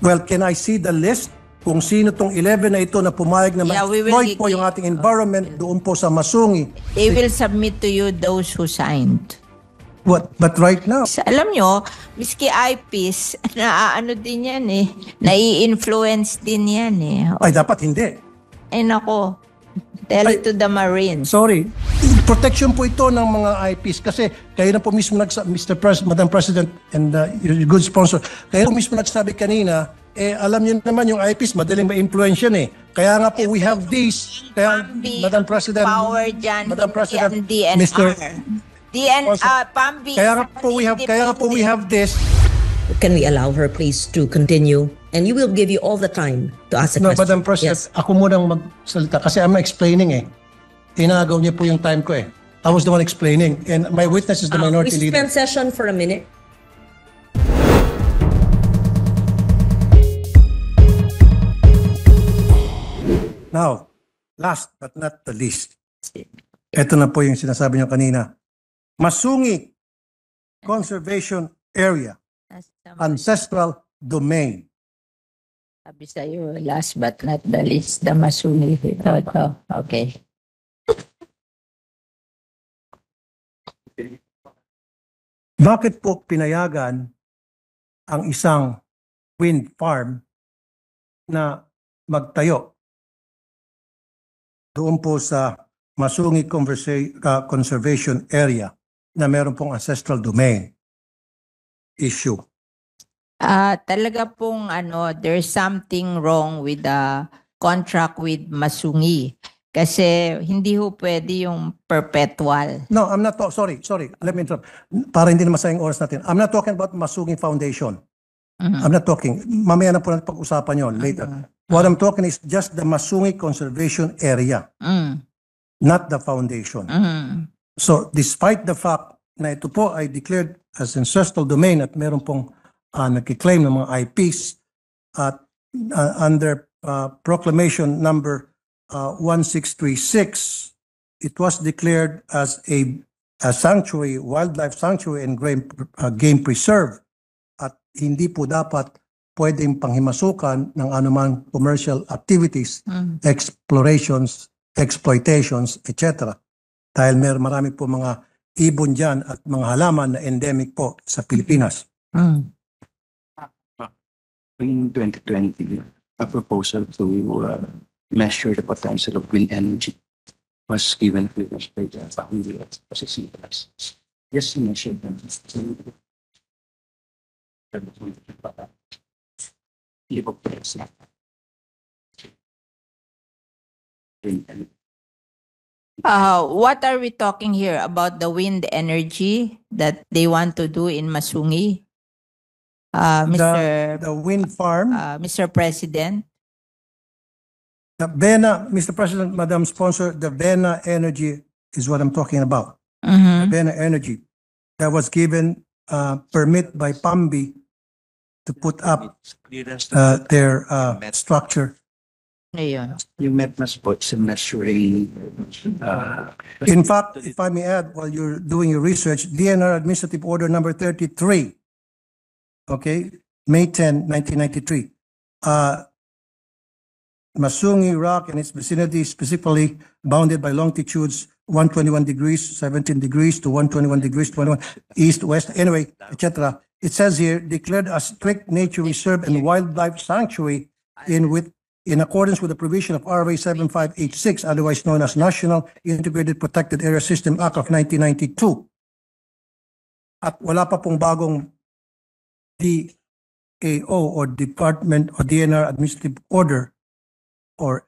Well, can I see the list kung sino tong 11 na ito na pumayag na Yeah, we will ma-exploit po yung ating environment doon po sa Masungi. They will submit to you those who signed. What? But right now, Sa, alam nyo, miski eyepiece, naaano din yan eh. Nai-influence din yan eh. ay dapat hindi. Ay nako, tell it to the Marines. Sorry. Protection po ito ng mga IPs kasi kayo na po mismo nagsa Mr. Pres Madam President and uh, your good sponsor. Kayo po mismo nagsabi kanina eh alam niyo naman yung IPs madaling ma-influence yan eh. Kaya nga po we have this. Kaya Madam President Power dyan, Madam President DNR. Mr. DN, uh, Pambi. Kaya nga po we have kaya nga po we have this. Can we allow her please to continue? And you will give you all the time to ask a No, question. Madam President, Yes. ako munang magsalita kasi I'm explaining eh. Inagaw niyo po yung time ko eh. I was the one explaining and my witness is the Uh, minority we leader. suspend session for a minute. Now, last but not the least, ito na po yung sinasabi niyo kanina. Masungi Conservation Area, Ancestral Domain. Sabi sa'yo, last but not the least, the masuni. Ito, ito. Okay. Bakit po pinayagan ang isang wind farm na magtayo doon po sa Masungi uh, Conservation Area na meron pong ancestral domain issue? Ah, talaga pong ano, there's something wrong with the contract with Masungi. Kasi hindi ho pwede yung perpetual. No, I'm not talking. Sorry, sorry. Let me interrupt. Para hindi na masayang oras natin. I'm not talking about Masungi Foundation. Mhm. I'm not talking. Mamaya na po natin pag-usapan yon later. What I'm talking is just the Masungi Conservation Area, Mm. not the foundation. Mm. So, despite the fact na ito po ay declared as ancestral domain at meron pong uh, nagkiklaim ng mga IPs at uh, under uh, proclamation number uh, 1636, it was declared as a, a sanctuary, wildlife sanctuary and game, uh, game preserve at hindi po dapat pwedeng panghimasukan ng anumang commercial activities, Mm. explorations, exploitations, etc. Dahil mer marami po mga ibon dyan at mga halaman na endemic po sa Pilipinas. Mm. in 2020, a proposal to uh, measure the potential of wind energy was given to us by the Family Association. Yes, measure them. Wind. Uh, what are we talking here about the wind energy that they want to do in Masungi? Uh, Mr. The wind farm, uh, Mr. President. The Vena, Mr. President, Madam Sponsor, the Vena Energy is what I'm talking about. Mhm. Vena Energy that was given uh, permit by PAMBI to put up uh, their uh, structure. Ayun. Yung METMAS po is measuring uh, In fact, if I may add, while you're doing your research, DNR Administrative Order Number 33, okay, May 10, 1993, uh, Masungi Rock and its vicinity specifically bounded by longitudes 121 degrees, 17 degrees to 121 degrees, 21 east, west, anyway, etc. It says here, declared a strict nature reserve and wildlife sanctuary in with, in accordance with the provision of RA 7586, otherwise known as National Integrated Protected Area System Act of 1992. At wala pa pong bagong DAO or Department or DNR Administrative Order or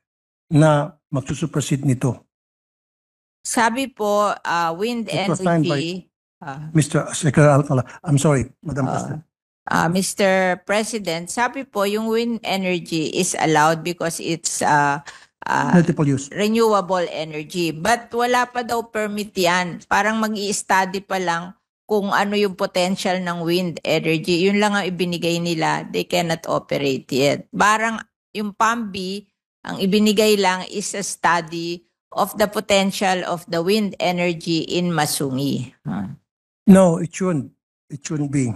na magsusuproceed nito. Sabi po, uh, wind It was signed energy. uh, Mr. Secretary Alcala, I'm sorry, Madam President. uh, Mr. President, sabi po yung wind energy is allowed because it's uh, uh, Multiple use. renewable energy. But wala pa daw permit yan. Parang mag study pa lang kung ano yung potential ng wind energy. Yun lang ang ibinigay nila. They cannot operate yet. Parang yung PAMBI, ang ibinigay lang is a study of the potential of the wind energy in Masungi. Ah. No, it shouldn't. It shouldn't be.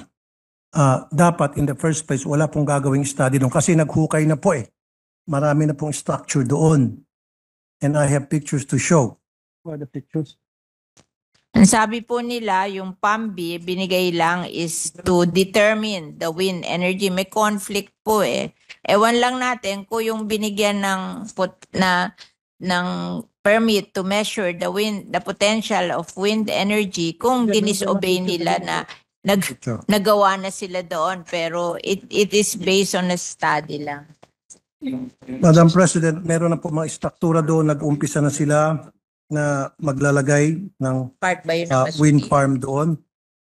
ah, dapat in the first place wala pong gagawing study doon kasi naghukay na po eh. Marami na pong structure doon. And I have pictures to show. What are the pictures? Ang sabi po nila, yung PAMBI, binigay lang is to determine the wind energy. May conflict po eh. Ewan lang natin kung yung binigyan ng put, na ng permit to measure the wind the potential of wind energy kung dinisobey nila na nag nagawa na sila doon pero it it is based on a study lang. Madam President, meron na po mga struktura doon. Nag-umpisa na sila na maglalagay ng Part ba yun ng ah, wind Masungi? farm doon.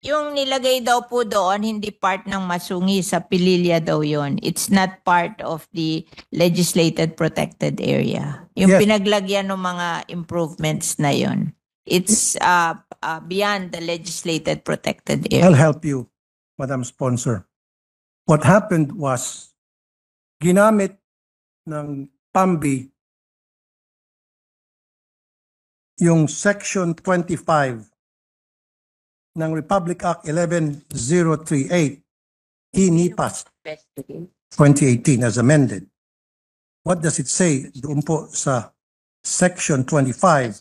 Yung nilagay daw po doon, hindi part ng Masungi, sa Pililya daw yon. It's not part of the legislated protected area. Yung Yes. pinaglagyan ng mga improvements na yon. It's uh, uh, beyond the legislated protected area. I'll help you, Madam Sponsor. What happened was, ginamit ng PAMBI yung Section 25 ng Republic Act 11038, INIPAS 2018 as amended. What does it say doon po sa Section 25,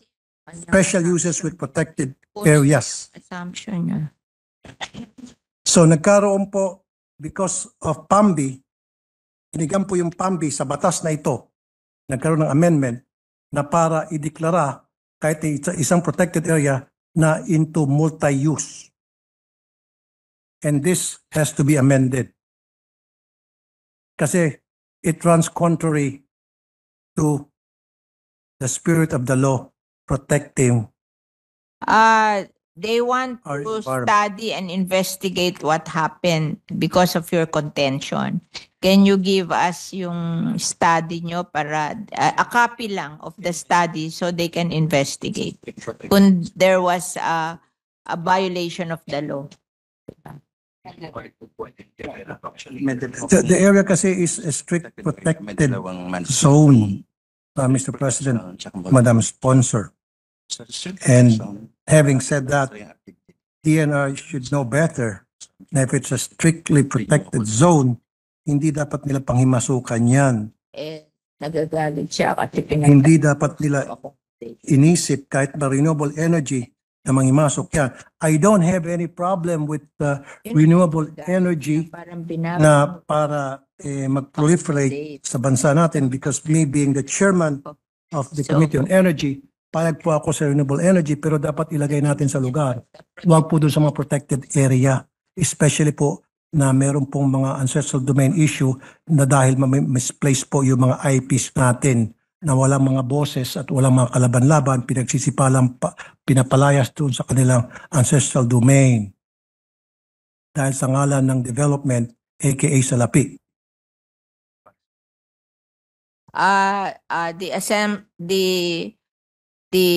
Special Uses with Protected Areas? Assumption niya. So nagkaroon po because of PAMBI, binigyan po yung PAMBI sa batas na ito, nagkaroon ng amendment na para ideklara kahit isa- isang protected area na into multi-use. And this has to be amended. Kasi it runs contrary to the spirit of the law protecting Uh, they want to study and investigate what happened because of your contention. Can you give us yung study nyo para uh, a copy lang of the study so they can investigate kung there was a, a violation of the law. the, the area kasi is a strict protected zone, uh, Mr. President, Madam Sponsor. And having said that, DNR should know better na if it's a strictly protected zone, hindi dapat nila panghimasukan yan. Eh, nagagalit siya kasi Hindi dapat nila inisip kahit na renewable energy na manghimasok yan. I don't have any problem with uh, renewable energy Parang na para eh, mag-proliferate sa bansa natin because me being the chairman of the Committee on Energy, payag po ako sa renewable energy pero dapat ilagay natin sa lugar. Huwag po doon sa mga protected area. Especially po na meron pong mga ancestral domain issue na dahil misplaced po yung mga IPs natin na walang mga boses at walang mga kalaban-laban, pinagsisipalang pa, pinapalayas doon sa kanilang ancestral domain. Dahil sa ngalan ng development, aka salapi. uh, uh, the assem the the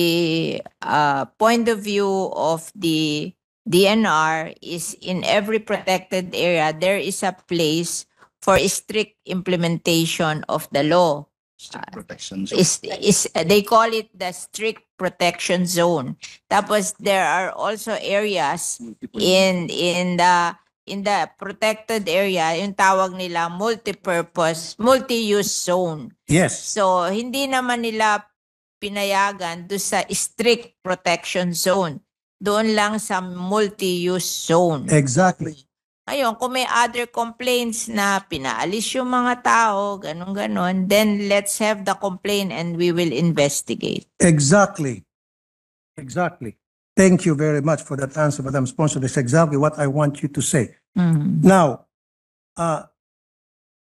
uh, point of view of the DNR is in every protected area there is a place for strict implementation of the law. Is is they call it the strict protection zone. Tapos there are also areas in in the in the protected area, yung tawag nila multi-purpose, multi-use zone. Yes. So, hindi naman nila pinayagan do sa strict protection zone. Doon lang sa multi-use zone. Exactly. Ngayon, kung may other complaints na pinaalis yung mga tao, ganun-ganon, then let's have the complaint and we will investigate. Exactly. Exactly. Thank you very much for that answer, Madam Sponsor. That's exactly what I want you to say. Mhm. Now, uh,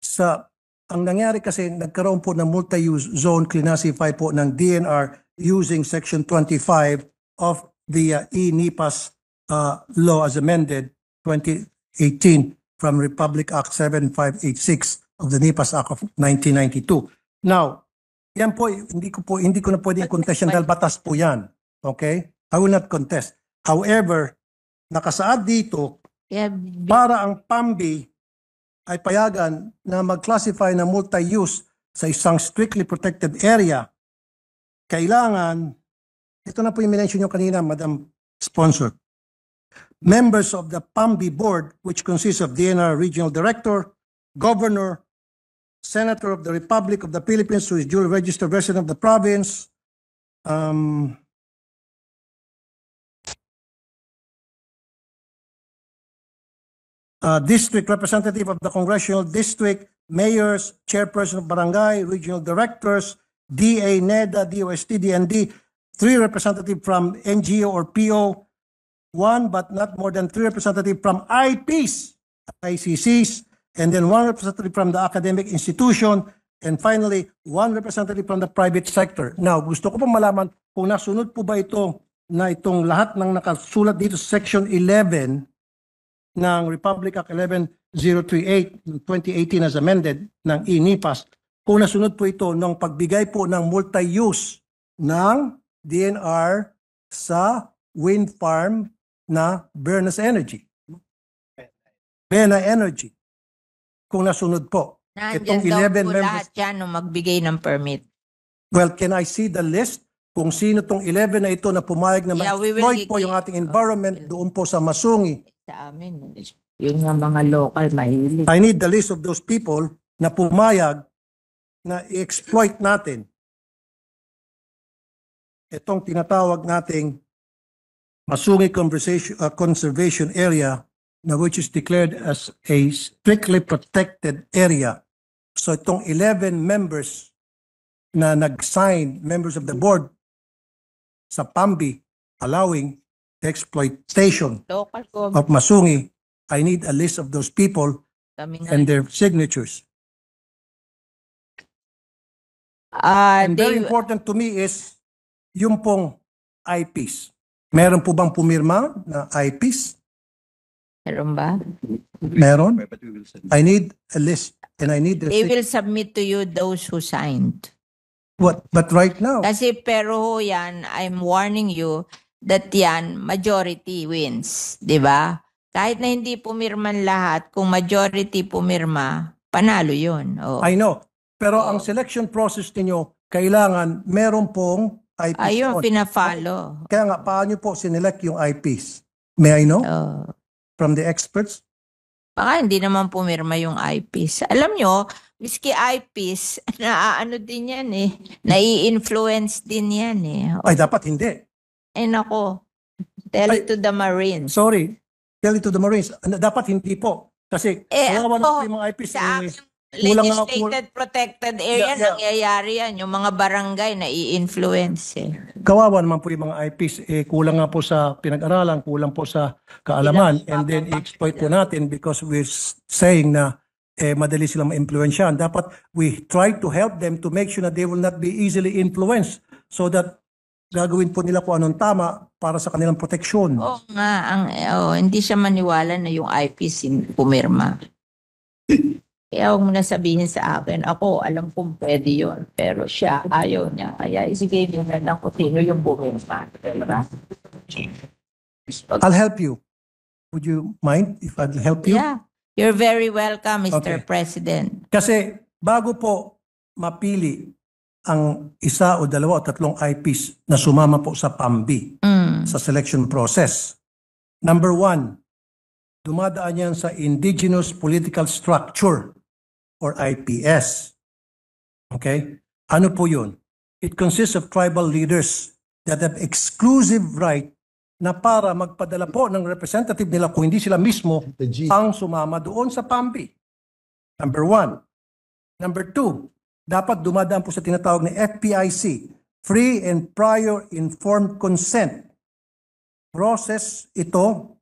sa ang nangyari kasi nagkaroon po ng multi-use zone classify po ng DNR using Section 25 of the uh, e-NIPAS uh, law as amended 2018 from Republic Act 7586 of the NIPAS Act of 1992. Now, yan po, hindi ko po, hindi ko na pwedeng contest yan dahil batas po yan. Okay? I will not contest. However, nakasaad dito Yeah, para ang PAMBI ay payagan na mag-classify na multi-use sa isang strictly protected area, kailangan, ito na po yung nyo kanina, Madam Sponsor, members of the PAMBI board, which consists of DNR Regional Director, Governor, Senator of the Republic of the Philippines who is duly registered resident of the province, um, uh, district representative of the congressional district, mayors, chairperson of barangay, regional directors, DA, NEDA, DOST, DND, three representative from NGO or PO, one but not more than three representative from IPs, ICCs, and then one representative from the academic institution, and finally, one representative from the private sector. Now, gusto ko po malaman kung nasunod po ba ito na itong lahat ng nakasulat dito sa Section 11 ng Republic Act 11038 ng 2018 as amended ng INIPAS, kung nasunod po ito ng pagbigay po ng multi-use ng DNR sa wind farm na Bernas Energy. Bena Energy. Kung nasunod po. Nandyan Itong daw 11 po members- lahat yan nung magbigay ng permit. Well, can I see the list? Kung sino tong 11 na ito na pumayag na Yeah, we will ma-exploit po yung in. ating environment doon po sa Masungi. Sa amin, yun nga mga local, mahilig. I need the list of those people na pumayag na i-exploit natin itong tinatawag nating Masungi uh, Conservation Area na which is declared as a strictly protected area. So itong 11 members na nag-sign, members of the board sa PAMBI allowing the exploitation of Masungi, I need a list of those people and their signatures. Ah, And very important to me is yung pong IPs. Meron po bang pumirma na IPs? Meron ba? Meron. I need a list and I need the They will submit to you those who signed. what but right now Kasi pero ho yan, I'm warning you that yan, majority wins. 'Di ba? Kahit na hindi pumirman lahat, kung majority pumirma, panalo yun. Oh. I know. Pero Oo. ang selection process ninyo kailangan meron pong IPs. Ayun, on. pinafollow. Kaya nga paano po sinelect yung IPs? May I know Oh. from the experts? Baka hindi naman pumirma yung eyepiece. Alam nyo, miski eyepiece, naaano din yan eh. Nai-influence din yan eh. Ay dapat hindi. Eh nako, tell Ay. it to the Marines. Sorry. Tell it to the Marines. Dapat hindi po. Kasi Eh, kawawa na ako, po yung mga IPs. Sa eh, aking kulang nga- legislated protected area, Yeah, yeah. nangyayari yan. Yung mga barangay na i-influence eh. kawawa naman po yung mga IPs, eh, kulang nga po sa pinag-aralan, kulang po sa kaalaman, and then exploit po natin because we're s- saying na eh, madali silang ma-influensyahan. Dapat we try to help them to make sure that they will not be easily influenced so that gagawin po nila kung anong tama para sa kanilang proteksyon. Oo nga, ang, oh, hindi siya maniwala na yung sin- pumirma. Kaya huwag mo na sabihin sa akin, ako alam kong pwede yun, pero siya ayaw niya. Kaya isigay niyo na lang kung sino yung pumirma. Diba? I'll help you. Would you mind if I'll help you? Yeah. You're very welcome, Mr. Okay. President. Kasi bago po mapili ang isa o dalawa o tatlong IPs na sumama po sa PAMBI, Mm. sa selection process. Number one, dumadaan yan sa Indigenous Political Structure or IPS. Okay? Ano po yun? It consists of tribal leaders that have exclusive right na para magpadala po ng representative nila kung hindi sila mismo ang sumama doon sa PAMBI. Number one. Number two, dapat dumadaan po sa tinatawag na FPIC, Free and Prior Informed Consent process ito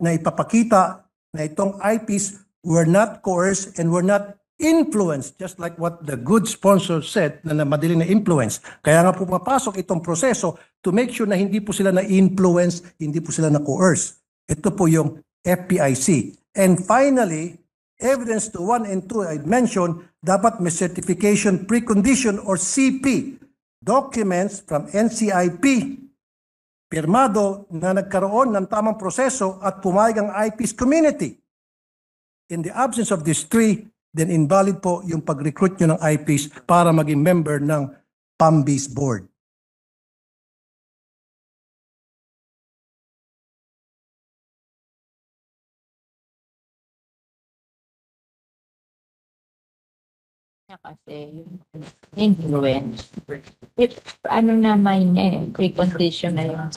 na ipapakita na itong IPs were not coerced and were not influenced, just like what the good sponsor said na, na madaling na influence. Kaya nga po pumapasok itong proseso to make sure na hindi po sila na-influence, hindi po sila na-coerce. Ito po yung FPIC. And finally, evidence to 1 and 2 I mentioned, dapat may certification precondition or CP documents from NCIP pirmado na nagkaroon ng tamang proseso at pumayag ang IPs community. In the absence of these three, then invalid po yung pag-recruit nyo ng IPs para maging member ng PAMBIS board. Kasi yung influence. If, ano naman niya eh, precondition na yung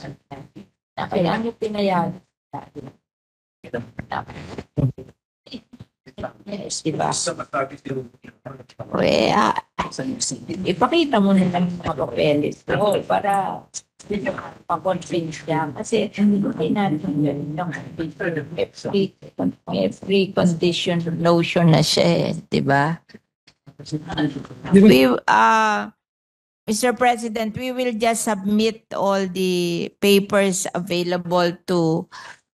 na kaya ano pinayag Yes, diba? We, ah, ipakita mo na lang yung mga papeles ko para pa-convince siya. Kasi hindi natin yun yung may free, may free condition notion na siya eh, di ba? We, uh, Mr. President, we will just submit all the papers available to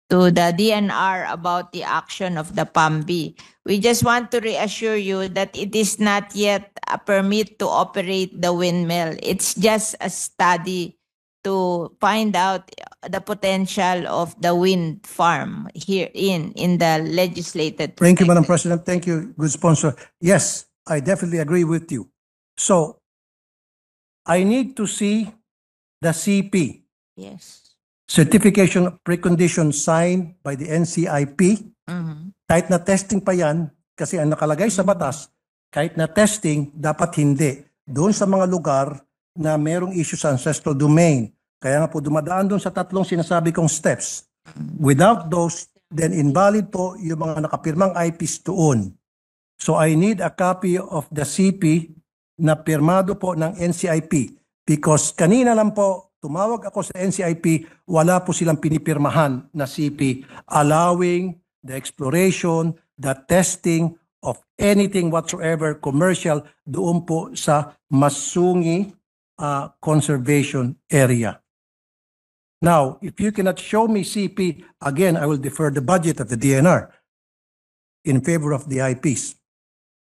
to the DNR about the action of the PAMBI. We just want to reassure you that it is not yet a permit to operate the windmill. It's just a study to find out the potential of the wind farm here in in the legislated. Thank you, Madam President. Thank you, good sponsor. Yes, I definitely agree with you. So, I need to see the CP, Yes. Certification of Precondition signed by the NCIP. Mhm. Kahit na testing pa yan, kasi ang nakalagay sa batas, kahit na testing, dapat hindi. Doon sa mga lugar na merong issue sa ancestral domain. Kaya nga po dumadaan doon sa tatlong sinasabi kong steps. Without those, then invalid po yung mga nakapirmang IPs doon. So I need a copy of the CP na pirmado po ng NCIP because kanina lang po tumawag ako sa NCIP, wala po silang pinipirmahan na CP allowing the exploration, the testing of anything whatsoever commercial doon po sa Masungi uh, Conservation Area. Now, if you cannot show me CP, again, I will defer the budget of the DNR in favor of the IPs.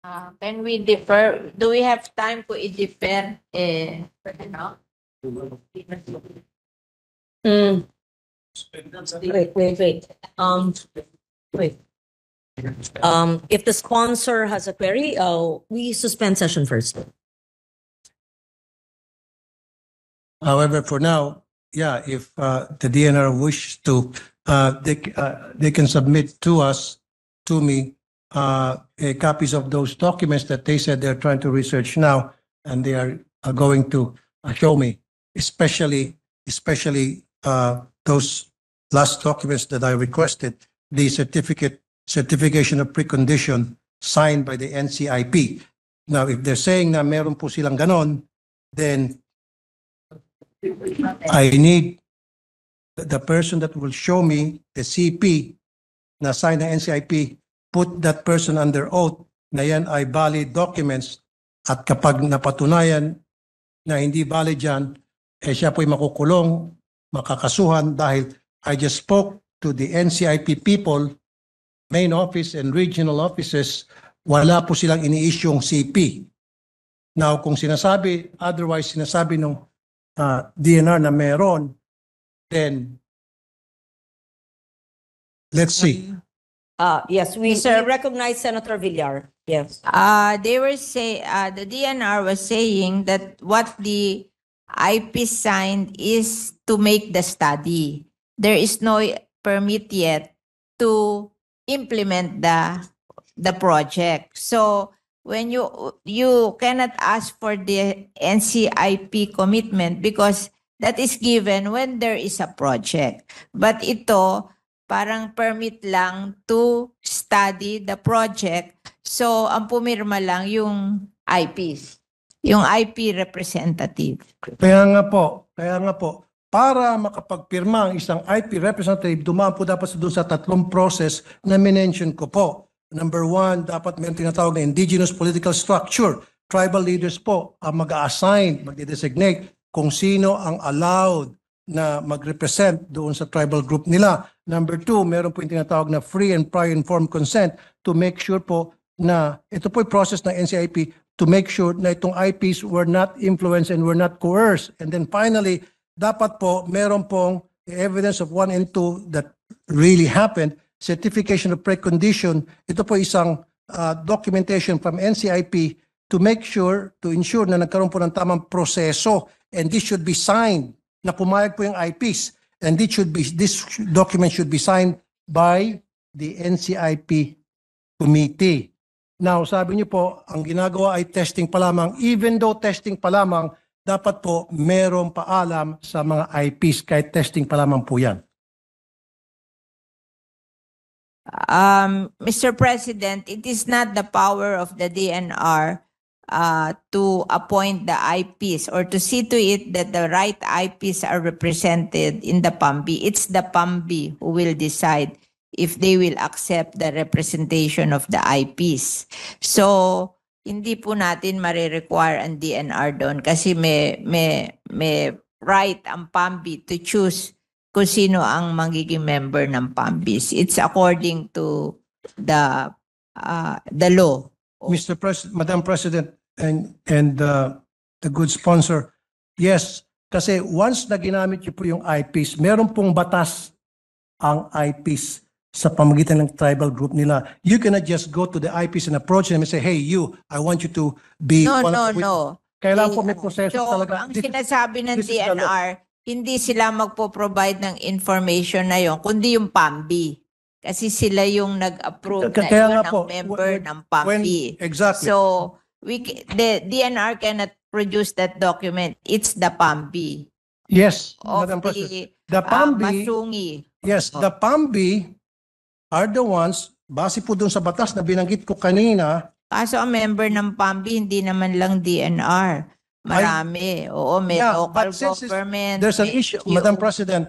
Ah, can we defer? Do we have time to i-defer? Eh, ano? Mm. Wait, wait, wait. Um, wait. Um, if the sponsor has a query, uh, we suspend session first. However, for now, yeah, if uh, the DNR wish to, uh, they, c- uh, they can submit to us, to me, uh, eh, copies of those documents that they said they're trying to research now, and they are are going to uh, show me, especially, especially uh, those last documents that I requested, the certificate, certification of precondition signed by the NCIP. Now, if they're saying na meron po silang ganon, then I need the- the person that will show me the CP na sign ng NCIP, put that person under oath na yan ay valid documents at kapag napatunayan na hindi valid yan, eh siya po'y makukulong, makakasuhan dahil I just spoke to the NCIP people, main office and regional offices, wala po silang ini-issue CP. Now, kung sinasabi, otherwise sinasabi nung uh, DNR na meron, then let's see. Uh, yes, we, we recognize Senator Villar. Yes. Uh, they were say, uh, the DNR was saying that what the IP signed is to make the study. There is no permit yet to implement the, the project. So when you, you cannot ask for the NCIP commitment because that is given when there is a project. But ito, parang permit lang to study the project So, ang pumirma lang yung IPs, yung IP representative. Kaya nga po, kaya nga po, para makapagpirma ang isang IP representative, dumaan po dapat sa doon sa tatlong process na minention ko po. Number one, dapat may tinatawag na indigenous political structure. Tribal leaders po ang mag-assign, mag-designate kung sino ang allowed na mag-represent doon sa tribal group nila. Number two, meron po yung tinatawag na free and prior informed consent to make sure po na ito po yung process ng NCIP to make sure na itong IPs were not influenced and were not coerced. And then finally, dapat po meron pong evidence of one and two that really happened, certification of precondition. Ito po isang uh, documentation from NCIP to make sure, to ensure na nagkaroon po ng tamang proseso and this should be signed na pumayag po yung IPs. And this should be, this document should be signed by the NCIP committee. Now, sabi niyo po, ang ginagawa ay testing pa lamang. Even though testing pa lamang, dapat po merong paalam sa mga IPs kahit testing pa lamang po yan. Um, Mr. President, it is not the power of the DNR uh, to appoint the IPs or to see to it that the right IPs are represented in the PAMBI. It's the PAMBI who will decide if they will accept the representation of the IPs. So, hindi po natin marirequire ang DNR doon kasi may, may, may right ang PAMBI to choose kung sino ang magiging member ng PAMBIS. It's according to the uh, the law. Mr. President, Madam President, and, and uh, the good sponsor, yes, kasi once na ginamit niyo po yung IPs, meron pong batas ang IPs sa pamagitan ng tribal group nila. You cannot just go to the IPs and approach them and say, hey, you, I want you to be... No, one no, of no. Kailangan po may proseso So, talaga. ang This- sinasabi ng. DNR, hindi sila magpo-provide ng information na yon, kundi yung PAMBI. Kasi sila yung nag-approve na kaya yun nga ang po, member when- ng when- PAMBI. exactly. So, we ca- the DNR cannot produce that document. It's the PAMBI yes, of Madam President. the The uh, PAMBI, Masungi. yes, the PAMBI are the ones, base po dun sa batas na binanggit ko kanina, Kaso ang member ng PAMBI, hindi naman lang DNR. Marami. Oo, may Yeah, local but since it's- government. There's an may issue, NGO. Madam President,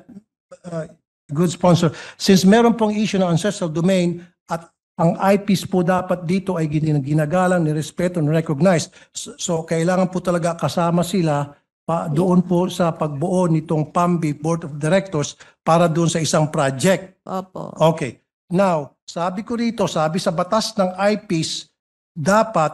uh, good sponsor, since meron pong issue ng ancestral domain at ang IPs po dapat dito ay gin- ginagalang, nirespeto, recognize. So, so kailangan po talaga kasama sila pa doon po sa pagbuo nitong PAMBI Board of Directors para doon sa isang project. Opo. Okay. Now, sabi ko rito, sabi sa batas ng IPs, dapat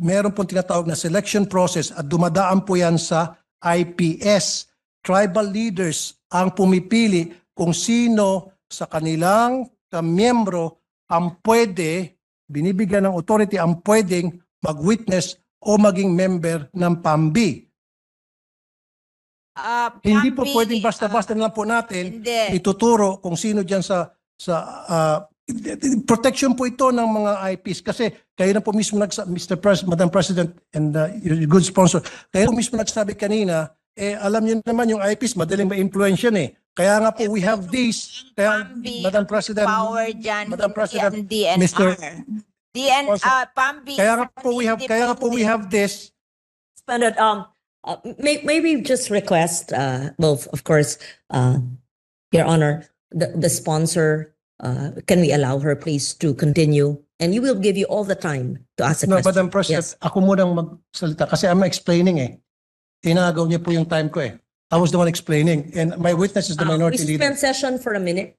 meron pong tinatawag na selection process at dumadaan po yan sa IPS. Tribal leaders ang pumipili kung sino sa kanilang uh, miyembro ang pwede, binibigyan ng authority ang pwedeng mag-witness o maging member ng PAMBI. Ah, Hindi po PAMBI, pwedeng basta-basta na lang po natin Hindi. ituturo kung sino diyan sa sa ah, protection po ito ng mga IPs kasi kayo na po mismo nagsa Mr. Pres Madam President and uh, your good sponsor kayo po mismo nagsabi kanina eh alam niyo naman yung IPs madaling ma-influence yan eh kaya nga po we have this kaya PAMBI, Madam President power dyan, Madam President, ang DNR. Mr. DN, ah, PAMBI kaya nga po we have kaya nga po we have this Suspended, um, uh, may, maybe just request, uh, both, of course, uh, Your Honor, the, the sponsor, uh, can we allow her please to continue? And you will give you all the time to ask a no, question. Madam President Yes. ako munang magsalita kasi I'm explaining eh tinagaw niyo po yung time ko eh I was the one explaining and my witness is the Uh, minority We leader suspend session for a minute.